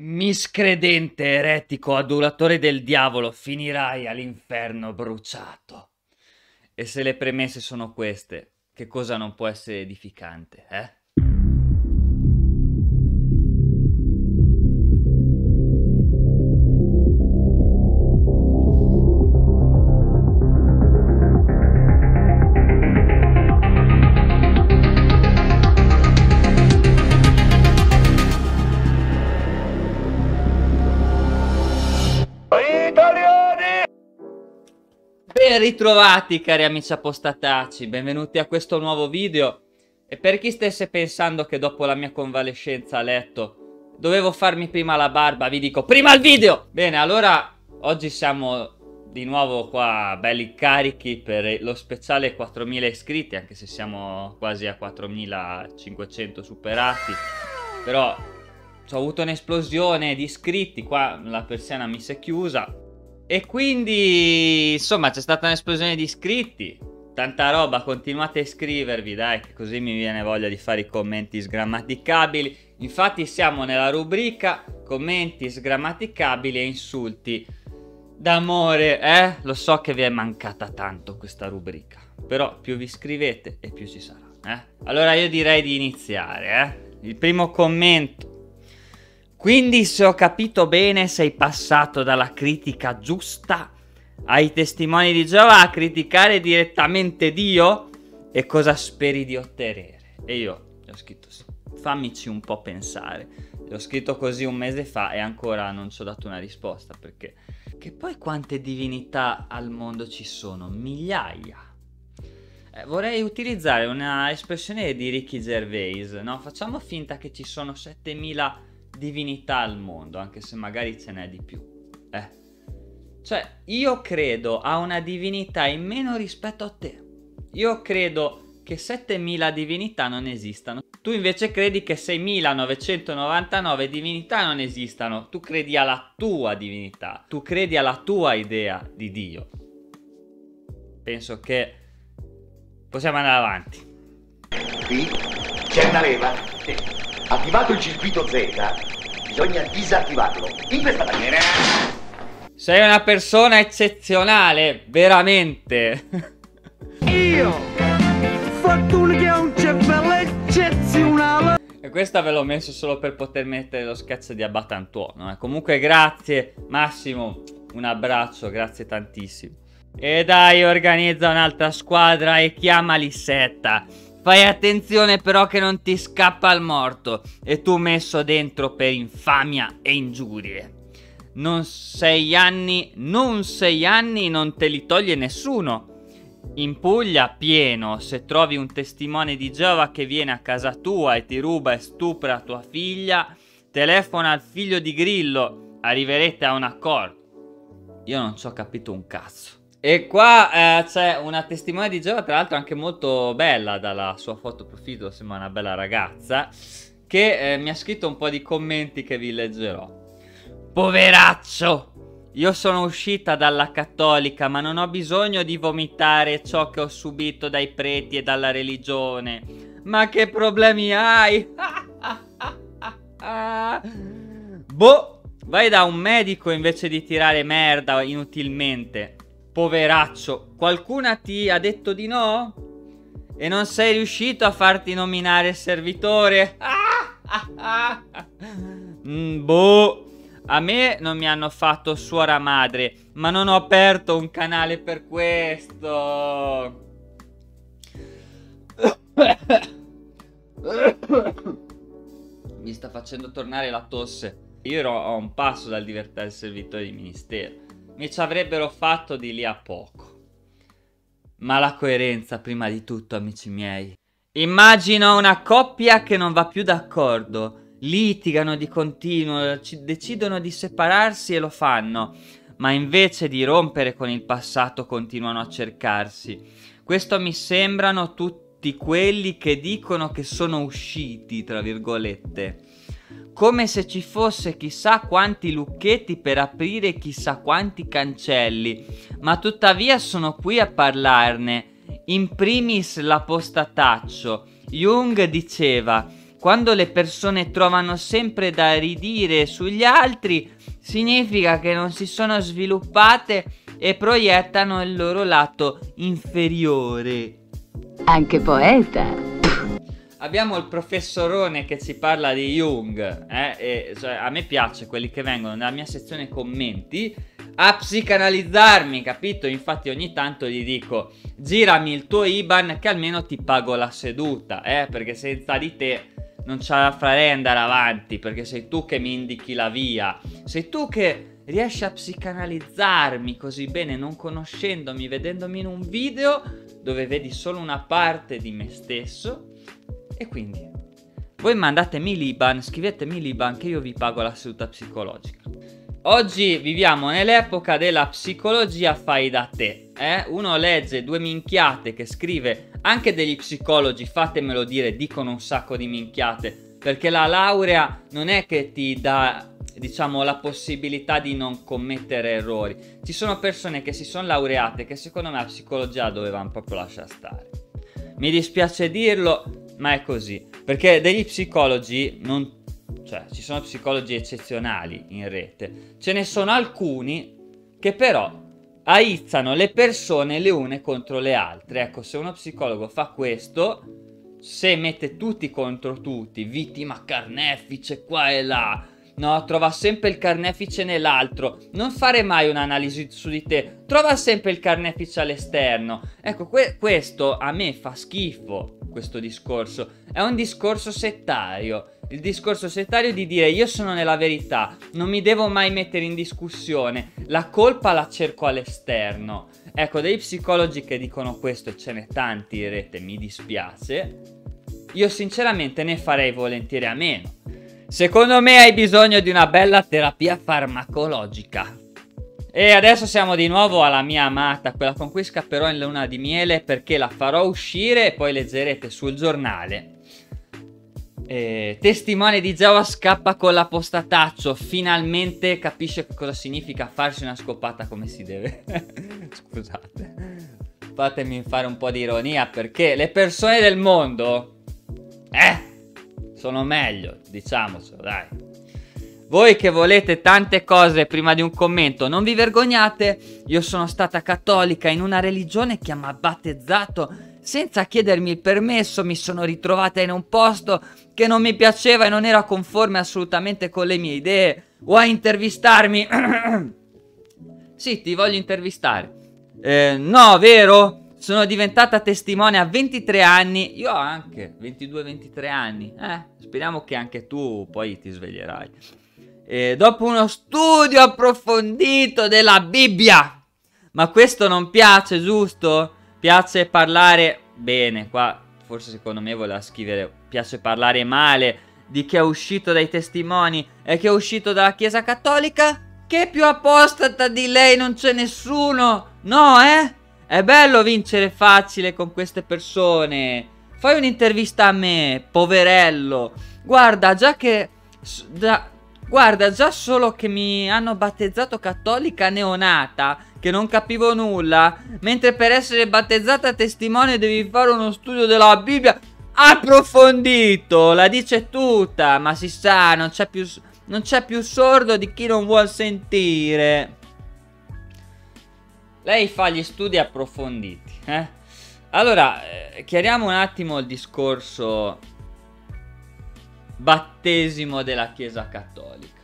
Miscredente, eretico, adulatore del diavolo, finirai all'inferno bruciato. E se le premesse sono queste, che cosa non può essere edificante, eh? Ben ritrovati cari amici apostataci, benvenuti a questo nuovo video. E per chi stesse pensando che dopo la mia convalescenza a letto dovevo farmi prima la barba, vi dico prima il video! Bene, allora oggi siamo di nuovo qua belli carichi per lo speciale 4000 iscritti, anche se siamo quasi a 4500 superati, però ho avuto un'esplosione di iscritti, qua la persiana mi si è chiusa, e quindi, insomma, c'è stata un'esplosione di iscritti. Tanta roba, continuate a iscrivervi, dai, che così mi viene voglia di fare i commenti sgrammaticabili. Infatti siamo nella rubrica commenti sgrammaticabili e insulti d'amore, eh? Lo so che vi è mancata tanto questa rubrica, però più vi iscrivete e più ci sarà, eh? Allora io direi di iniziare, eh? Il primo commento quindi se ho capito bene sei passato dalla critica giusta ai testimoni di Geova a criticare direttamente Dio? E cosa speri di ottenere? E io ho scritto sì, fammici un po' pensare. L'ho scritto così un mese fa e ancora non ci ho dato una risposta perché... Che poi quante divinità al mondo ci sono? Migliaia. Eh, vorrei utilizzare una espressione di Ricky Gervais, no? Facciamo finta che ci sono 7000 divinità al mondo, anche se magari ce n'è di più. Eh. Cioè, io credo a una divinità in meno rispetto a te. Io credo che 7000 divinità non esistano. Tu invece credi che 6999 divinità non esistano. Tu credi alla tua divinità. Tu credi alla tua idea di Dio. Penso che possiamo andare avanti. Qui c'è una leva. Attivato il circuito Z, bisogna disattivarlo. In questa maniera... Sei una persona eccezionale, veramente. Io, fatto che ho un cervello eccezionale. E questa ve l'ho messo solo per poter mettere lo sketch di Abbatantuono. Eh. Comunque grazie Massimo, un abbraccio, grazie tantissimo. E dai, organizza un'altra squadra e chiama Lissetta. Fai attenzione però che non ti scappa il morto e tu messo dentro per infamia e ingiurie. Non sei anni, non sei anni non te li toglie nessuno. In Puglia pieno, se trovi un testimone di Geova che viene a casa tua e ti ruba e stupra tua figlia, telefona al figlio di Grillo, arriverete a un accordo. Io non ci ho capito un cazzo. E qua eh, c'è una testimone di Geova, tra l'altro anche molto bella dalla sua foto profilo, sembra una bella ragazza, che eh, mi ha scritto un po' di commenti che vi leggerò. Poveraccio! Io sono uscita dalla cattolica, ma non ho bisogno di vomitare ciò che ho subito dai preti e dalla religione. Ma che problemi hai? boh, vai da un medico invece di tirare merda inutilmente. Poveraccio, qualcuna ti ha detto di no? E non sei riuscito a farti nominare servitore? mm, boh, a me non mi hanno fatto suora madre, ma non ho aperto un canale per questo. Mi sta facendo tornare la tosse. Io ero a un passo dal diventare servitore di ministero mi ci avrebbero fatto di lì a poco. Ma la coerenza prima di tutto, amici miei. Immagino una coppia che non va più d'accordo, litigano di continuo, decidono di separarsi e lo fanno, ma invece di rompere con il passato continuano a cercarsi. Questo mi sembrano tutti quelli che dicono che sono usciti, tra virgolette come se ci fosse chissà quanti lucchetti per aprire chissà quanti cancelli, ma tuttavia sono qui a parlarne. In primis l'apostataccio. Jung diceva quando le persone trovano sempre da ridire sugli altri, significa che non si sono sviluppate e proiettano il loro lato inferiore. Anche poeta. Abbiamo il professorone che ci parla di Jung, eh, e, cioè, a me piace quelli che vengono nella mia sezione commenti a psicanalizzarmi, capito? Infatti ogni tanto gli dico girami il tuo IBAN che almeno ti pago la seduta, eh, perché senza di te non ce la farei andare avanti, perché sei tu che mi indichi la via, sei tu che riesci a psicanalizzarmi così bene, non conoscendomi, vedendomi in un video dove vedi solo una parte di me stesso e quindi voi mandatemi l'Iban, scrivetemi l'Iban che io vi pago la seduta psicologica. Oggi viviamo nell'epoca della psicologia fai da te. Eh? Uno legge due minchiate che scrive anche degli psicologi, fatemelo dire, dicono un sacco di minchiate. Perché la laurea non è che ti dà, diciamo, la possibilità di non commettere errori. Ci sono persone che si sono laureate che secondo me la psicologia dovevano proprio lasciare stare. Mi dispiace dirlo, ma è così. Perché degli psicologi non... Cioè, ci sono psicologi eccezionali in rete. Ce ne sono alcuni che però aizzano le persone le une contro le altre. Ecco, se uno psicologo fa questo, se mette tutti contro tutti, vittima carnefice qua e là, No, trova sempre il carnefice nell'altro. Non fare mai un'analisi su di te. Trova sempre il carnefice all'esterno. Ecco, que- questo a me fa schifo, questo discorso. È un discorso settario. Il discorso settario di dire io sono nella verità, non mi devo mai mettere in discussione. La colpa la cerco all'esterno. Ecco, dei psicologi che dicono questo, e ce n'è tanti in rete, mi dispiace. Io sinceramente ne farei volentieri a meno. Secondo me hai bisogno di una bella terapia farmacologica. E adesso siamo di nuovo alla mia amata, quella con cui scapperò in luna di miele perché la farò uscire e poi leggerete sul giornale. Eh, testimone di Geova scappa con l'apostataccio, finalmente capisce cosa significa farsi una scopata come si deve. Scusate, fatemi fare un po' di ironia perché le persone del mondo... Eh! Sono meglio, diciamocelo, dai. Voi che volete tante cose prima di un commento, non vi vergognate? Io sono stata cattolica in una religione che mi ha battezzato senza chiedermi il permesso, mi sono ritrovata in un posto che non mi piaceva e non era conforme assolutamente con le mie idee. Vuoi intervistarmi? sì, ti voglio intervistare. Eh, no, vero? Sono diventata testimone a 23 anni, io anche, 22-23 anni. Eh, speriamo che anche tu poi ti sveglierai. E dopo uno studio approfondito della Bibbia. Ma questo non piace, giusto? Piace parlare bene, qua forse secondo me voleva scrivere piace parlare male di chi è uscito dai testimoni e chi è uscito dalla Chiesa Cattolica? Che più apostata di lei non c'è nessuno, no eh? È bello vincere facile con queste persone. Fai un'intervista a me, poverello. Guarda, già che... Già, guarda, già solo che mi hanno battezzato cattolica neonata, che non capivo nulla, mentre per essere battezzata testimone devi fare uno studio della Bibbia approfondito, la dice tutta, ma si sa, non c'è più, non c'è più sordo di chi non vuol sentire. Lei fa gli studi approfonditi. Eh? Allora, eh, chiariamo un attimo il discorso battesimo della Chiesa Cattolica.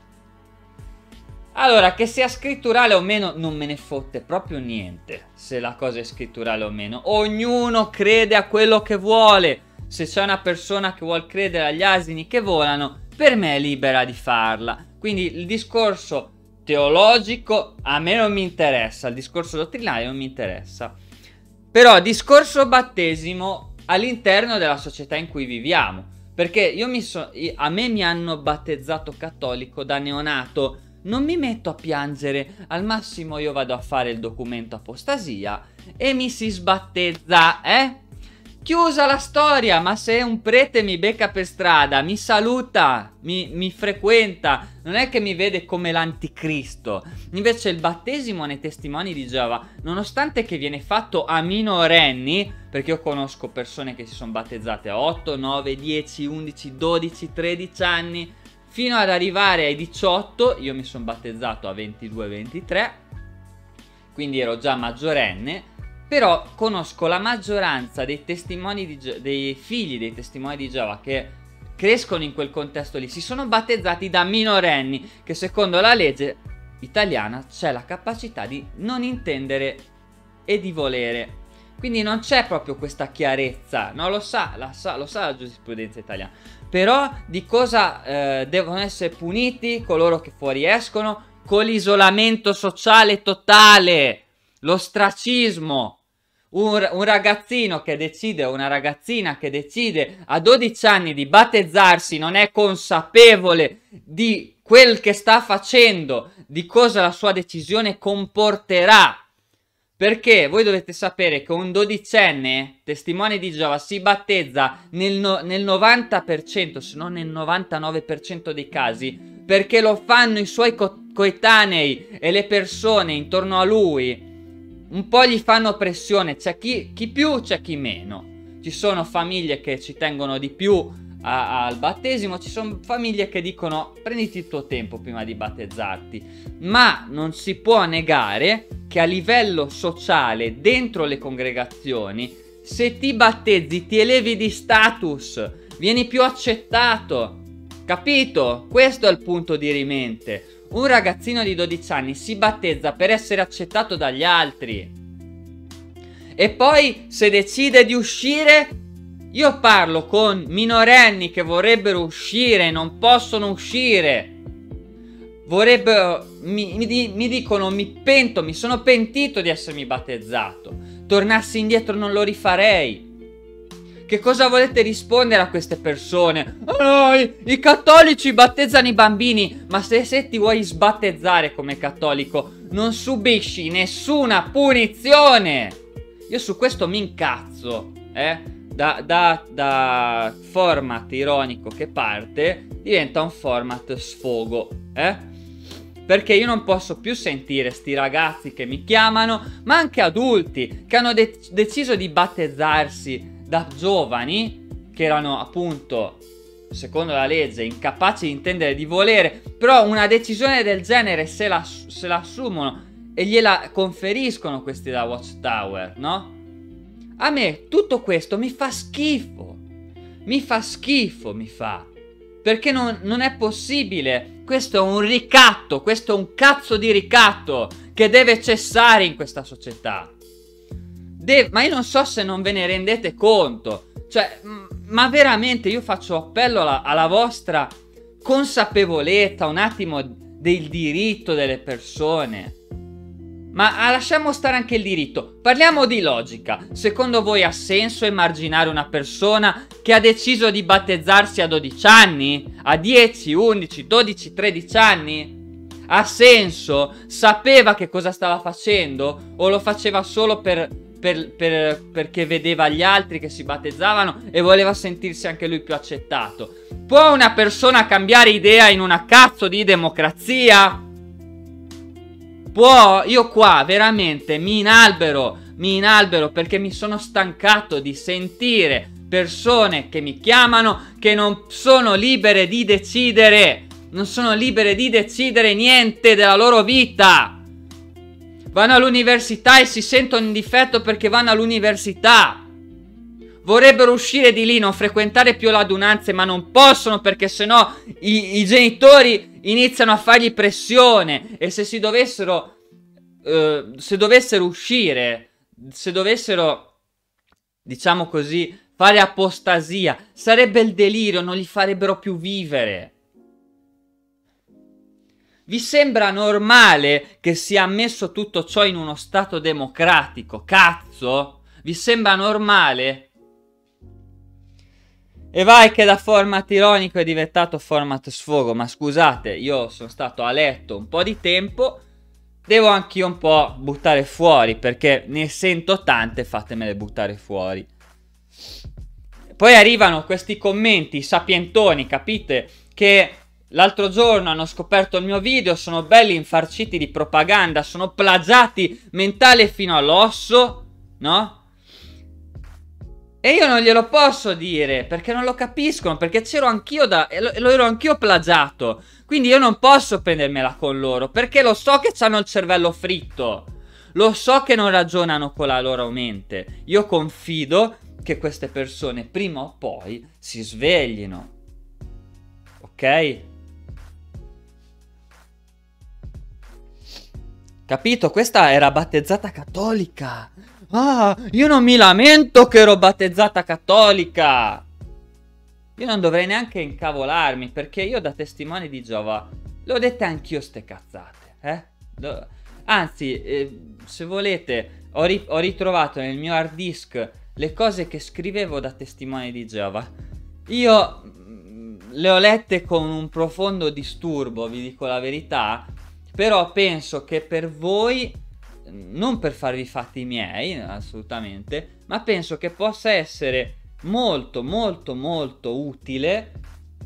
Allora, che sia scritturale o meno, non me ne fotte proprio niente se la cosa è scritturale o meno. Ognuno crede a quello che vuole. Se c'è una persona che vuole credere agli asini che volano, per me è libera di farla. Quindi il discorso teologico a me non mi interessa, il discorso dottrinale non mi interessa. Però discorso battesimo all'interno della società in cui viviamo. Perché io mi so, a me mi hanno battezzato cattolico da neonato. Non mi metto a piangere, al massimo io vado a fare il documento apostasia e mi si sbattezza, eh? Chiusa la storia, ma se un prete mi becca per strada, mi saluta, mi, mi, frequenta, non è che mi vede come l'anticristo. Invece il battesimo nei testimoni di Geova, nonostante che viene fatto a minorenni, perché io conosco persone che si sono battezzate a 8, 9, 10, 11, 12, 13 anni, fino ad arrivare ai 18, io mi sono battezzato a 22, 23, quindi ero già maggiorenne però conosco la maggioranza dei di dei figli dei testimoni di Geova che crescono in quel contesto lì, si sono battezzati da minorenni che secondo la legge italiana c'è la capacità di non intendere e di volere. Quindi non c'è proprio questa chiarezza, no? Lo sa, la sa, lo sa la giurisprudenza italiana. Però di cosa eh, devono essere puniti coloro che fuoriescono? Con l'isolamento sociale totale, l'ostracismo, un, un, ragazzino che decide, una ragazzina che decide a 12 anni di battezzarsi, non è consapevole di quel che sta facendo, di cosa la sua decisione comporterà. Perché voi dovete sapere che un dodicenne, testimone di Giova, si battezza nel, no, nel 90%, se non nel 99% dei casi, perché lo fanno i suoi co- coetanei e le persone intorno a lui un po' gli fanno pressione, c'è chi, chi più, c'è chi meno. Ci sono famiglie che ci tengono di più a, al battesimo, ci sono famiglie che dicono prenditi il tuo tempo prima di battezzarti, ma non si può negare che a livello sociale, dentro le congregazioni, se ti battezzi ti elevi di status, vieni più accettato. Capito? Questo è il punto di rimente. Un ragazzino di 12 anni si battezza per essere accettato dagli altri. E poi se decide di uscire, io parlo con minorenni che vorrebbero uscire, non possono uscire. Vorrebbero, mi, mi, mi dicono, mi pento, mi sono pentito di essermi battezzato. Tornassi indietro non lo rifarei. Che cosa volete rispondere a queste persone? Oh no, i, i cattolici battezzano i bambini, ma se, se ti vuoi sbattezzare come cattolico, non subisci nessuna punizione. Io su questo mi incazzo, eh? Da, da, da format ironico che parte diventa un format sfogo, eh? Perché io non posso più sentire sti ragazzi che mi chiamano, ma anche adulti che hanno de- deciso di battezzarsi da giovani che erano appunto secondo la legge incapaci di intendere di volere però una decisione del genere se la, se la assumono e gliela conferiscono questi da Watchtower no? a me tutto questo mi fa schifo mi fa schifo mi fa perché non, non è possibile questo è un ricatto questo è un cazzo di ricatto che deve cessare in questa società De- ma io non so se non ve ne rendete conto. Cioè, ma veramente io faccio appello alla, alla vostra consapevolezza un attimo del diritto delle persone. Ma ah, lasciamo stare anche il diritto. Parliamo di logica. Secondo voi ha senso emarginare una persona che ha deciso di battezzarsi a 12 anni? A 10, 11, 12, 13 anni? Ha senso? Sapeva che cosa stava facendo? O lo faceva solo per per, per, perché vedeva gli altri che si battezzavano e voleva sentirsi anche lui più accettato. Può una persona cambiare idea in una cazzo di democrazia? Può? Io qua veramente mi inalbero, mi inalbero perché mi sono stancato di sentire persone che mi chiamano che non sono libere di decidere. Non sono libere di decidere niente della loro vita vanno all'università e si sentono in difetto perché vanno all'università. Vorrebbero uscire di lì, non frequentare più le adunanze, ma non possono perché sennò i, i genitori iniziano a fargli pressione. E se si dovessero, uh, se dovessero uscire, se dovessero, diciamo così, fare apostasia, sarebbe il delirio, non li farebbero più vivere. Vi sembra normale che sia ammesso tutto ciò in uno Stato democratico? Cazzo? Vi sembra normale? E vai che da format ironico è diventato format sfogo, ma scusate, io sono stato a letto un po' di tempo, devo anch'io un po' buttare fuori, perché ne sento tante, fatemele buttare fuori. Poi arrivano questi commenti sapientoni, capite? Che l'altro giorno hanno scoperto il mio video, sono belli infarciti di propaganda, sono plagiati mentale fino all'osso, no? E io non glielo posso dire perché non lo capiscono, perché c'ero anch'io da. Lo, ero anch'io plagiato. Quindi io non posso prendermela con loro perché lo so che hanno il cervello fritto. Lo so che non ragionano con la loro mente. Io confido che queste persone prima o poi si sveglino. Ok? Capito? Questa era battezzata cattolica. Ah, io non mi lamento che ero battezzata cattolica. Io non dovrei neanche incavolarmi perché io da testimone di Giova l'ho dette anch'io ste cazzate. Eh? Anzi, eh, se volete, ho, ri- ho ritrovato nel mio hard disk le cose che scrivevo da testimone di Geova. Io mm, le ho lette con un profondo disturbo, vi dico la verità, però penso che per voi, non per farvi i fatti miei, assolutamente, ma penso che possa essere molto molto molto utile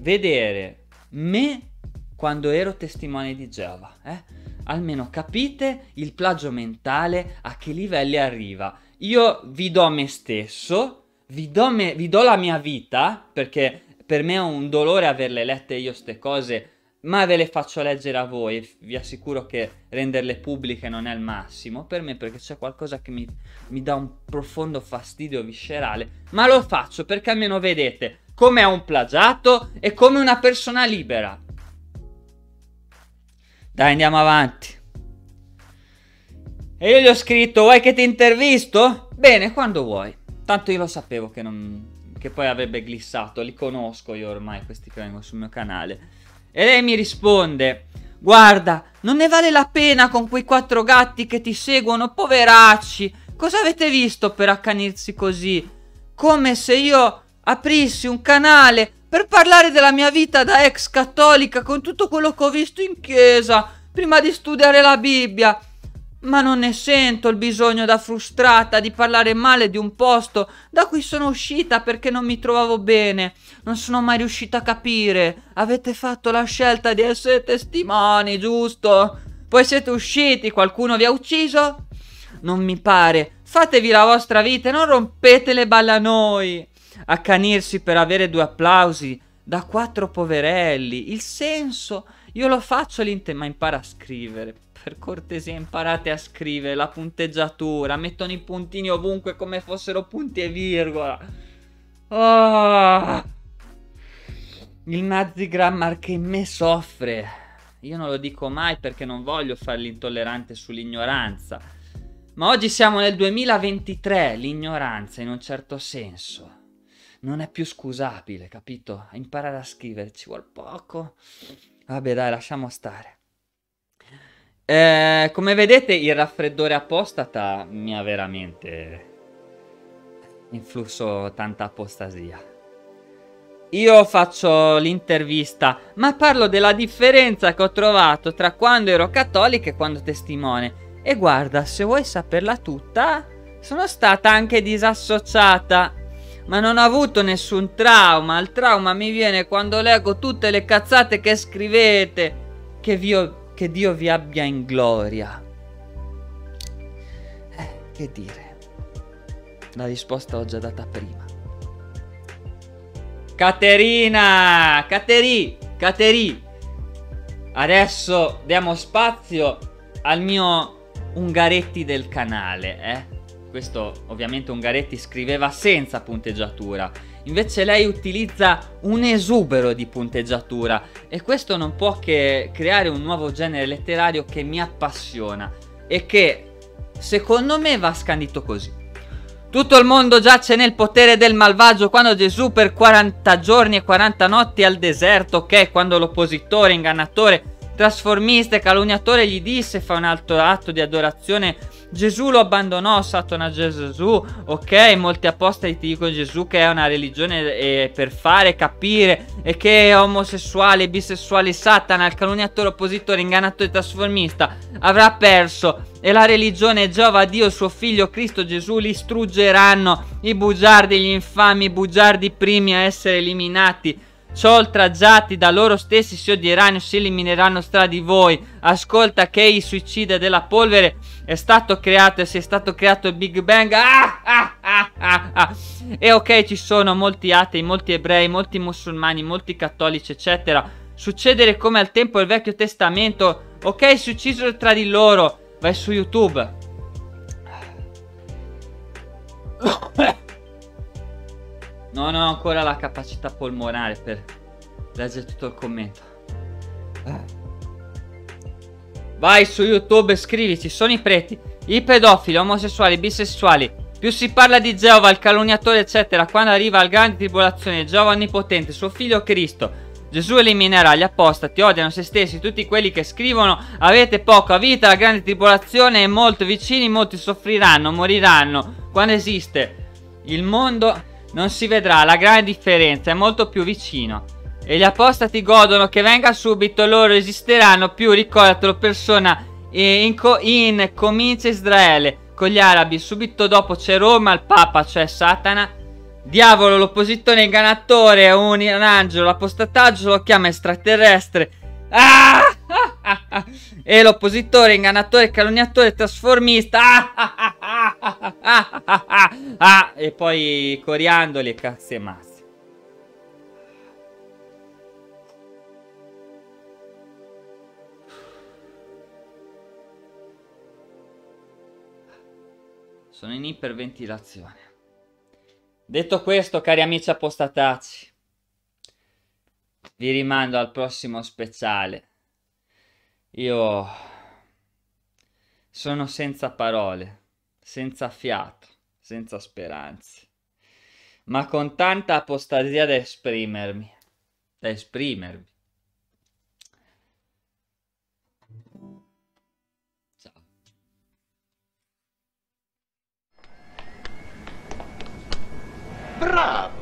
vedere me quando ero testimone di Geova, eh? almeno capite il plagio mentale a che livelli arriva. Io vi do me stesso, vi do, me, vi do la mia vita, perché per me è un dolore averle lette io ste cose, ma ve le faccio leggere a voi. Vi assicuro che renderle pubbliche non è il massimo per me, perché c'è qualcosa che mi, mi dà un profondo fastidio viscerale. Ma lo faccio perché almeno vedete come è un plagiato e come una persona libera. Dai, andiamo avanti. E io gli ho scritto, vuoi che ti intervisto? Bene, quando vuoi. Tanto io lo sapevo che, non, che poi avrebbe glissato, li conosco io ormai, questi che vengono sul mio canale. E lei mi risponde, guarda, non ne vale la pena con quei quattro gatti che ti seguono, poveracci. Cosa avete visto per accanirsi così? Come se io aprissi un canale per parlare della mia vita da ex cattolica con tutto quello che ho visto in chiesa prima di studiare la Bibbia. Ma non ne sento il bisogno da frustrata di parlare male di un posto da cui sono uscita perché non mi trovavo bene. Non sono mai riuscita a capire. Avete fatto la scelta di essere testimoni, giusto? Poi siete usciti, qualcuno vi ha ucciso? Non mi pare. Fatevi la vostra vita e non rompete le balle a noi accanirsi per avere due applausi da quattro poverelli. Il senso, io lo faccio l'inte, ma impara a scrivere. Per cortesia imparate a scrivere la punteggiatura, mettono i puntini ovunque come fossero punti e virgola. Oh, il Nazi Grammar che in me soffre. Io non lo dico mai perché non voglio fare l'intollerante sull'ignoranza. Ma oggi siamo nel 2023, l'ignoranza in un certo senso non è più scusabile, capito? Imparare a scrivere ci vuole poco. Vabbè, dai, lasciamo stare. Eh, come vedete, il raffreddore apostata mi ha veramente influsso tanta apostasia. Io faccio l'intervista, ma parlo della differenza che ho trovato tra quando ero cattolica e quando testimone. E guarda, se vuoi saperla tutta, sono stata anche disassociata ma non ho avuto nessun trauma. Il trauma mi viene quando leggo tutte le cazzate che scrivete. Che, vio, che Dio vi abbia in gloria. Eh, che dire. La risposta l'ho già data prima. Caterina! Cateri! Cateri! Adesso diamo spazio al mio Ungaretti del canale, eh? Questo ovviamente Ungaretti scriveva senza punteggiatura, invece lei utilizza un esubero di punteggiatura e questo non può che creare un nuovo genere letterario che mi appassiona e che secondo me va scandito così. Tutto il mondo giace nel potere del malvagio quando Gesù per 40 giorni e 40 notti al deserto, che è quando l'oppositore, ingannatore, trasformista e calunniatore gli disse fa un altro atto di adorazione Gesù lo abbandonò, Satana Gesù, ok, molti apostoli ti dicono Gesù che è una religione eh, per fare capire e che omosessuale, bisessuale, Satana, il calunniatore, oppositore, ingannatore, trasformista avrà perso. E la religione Giova Dio, suo figlio Cristo Gesù li struggeranno, i bugiardi, gli infami, i bugiardi primi a essere eliminati ciò oltraggiati da loro stessi si odieranno e si elimineranno tra di voi. Ascolta che il suicida della polvere è stato creato e se è stato creato il Big Bang. Ah, ah, ah, ah, ah. E ok, ci sono molti atei, molti ebrei, molti musulmani, molti cattolici, eccetera. Succedere come al tempo del Vecchio Testamento. Ok, si uccisero tra di loro. Vai su YouTube. Non ho ancora la capacità polmonare per leggere tutto il commento. Vai su YouTube e scrivici, sono i preti, i pedofili, omosessuali, bisessuali. Più si parla di Geova, il calunniatore, eccetera, quando arriva al grande tribolazione, Geova onnipotente, suo figlio Cristo. Gesù eliminerà gli apostati, odiano se stessi, tutti quelli che scrivono avete poca vita, la grande tribolazione è molto vicini, molti soffriranno, moriranno. Quando esiste il mondo non si vedrà la grande differenza, è molto più vicino. E gli apostati godono che venga subito, loro esisteranno più, ricordatelo persona, in, co in comincia Israele, con gli arabi, subito dopo c'è Roma, il Papa, cioè Satana, Diavolo, l'oppositore ingannatore, un, angelo, l'apostataggio lo chiama extraterrestre. Ah! e l'oppositore, ingannatore, calunniatore, trasformista. Ah! e poi coriandoli e cazzi e massi. Sono in iperventilazione. Detto questo, cari amici apostatacci, vi rimando al prossimo speciale. Io sono senza parole, senza fiato, senza speranze, ma con tanta apostasia da esprimermi, da esprimervi. Ciao. Bravo!